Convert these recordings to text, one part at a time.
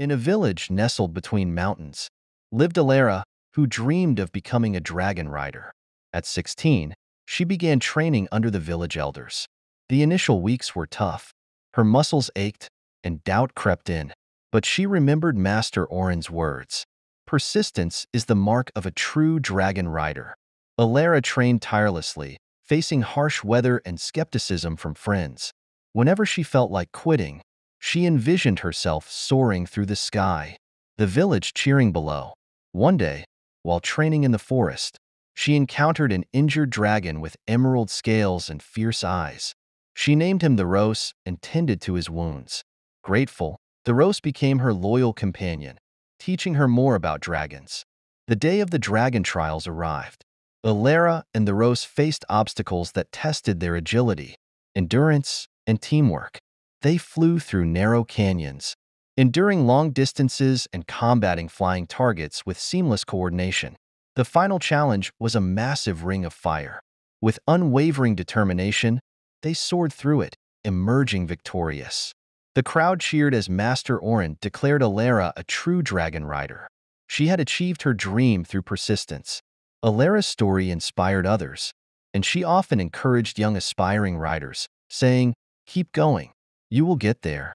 In a village nestled between mountains, lived Elara, who dreamed of becoming a dragon rider. At 16, she began training under the village elders. The initial weeks were tough. Her muscles ached, and doubt crept in. But she remembered Master Orin's words. Persistence is the mark of a true dragon rider. Elara trained tirelessly, facing harsh weather and skepticism from friends. Whenever she felt like quitting, she envisioned herself soaring through the sky, the village cheering below. One day, while training in the forest, she encountered an injured dragon with emerald scales and fierce eyes. She named him Tharos and tended to his wounds. Grateful, Tharos became her loyal companion, teaching her more about dragons. The day of the dragon trials arrived. Elara and Tharos faced obstacles that tested their agility, endurance, and teamwork. They flew through narrow canyons, enduring long distances and combating flying targets with seamless coordination. The final challenge was a massive ring of fire. With unwavering determination, they soared through it, emerging victorious. The crowd cheered as Master Orin declared Elara a true dragon rider. She had achieved her dream through persistence, Elara's story inspired others, and she often encouraged young aspiring riders, saying, Keep going, you will get there.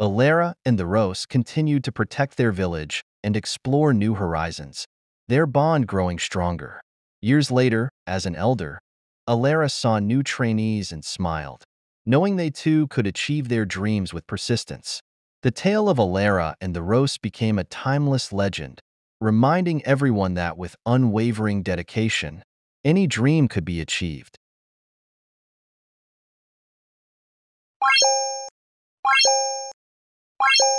Elara and Tharos continued to protect their village and explore new horizons, their bond growing stronger. Years later, as an elder, Elara saw new trainees and smiled, knowing they too could achieve their dreams with persistence. The tale of Elara and Tharos became a timeless legend, reminding everyone that with unwavering dedication, any dream could be achieved. you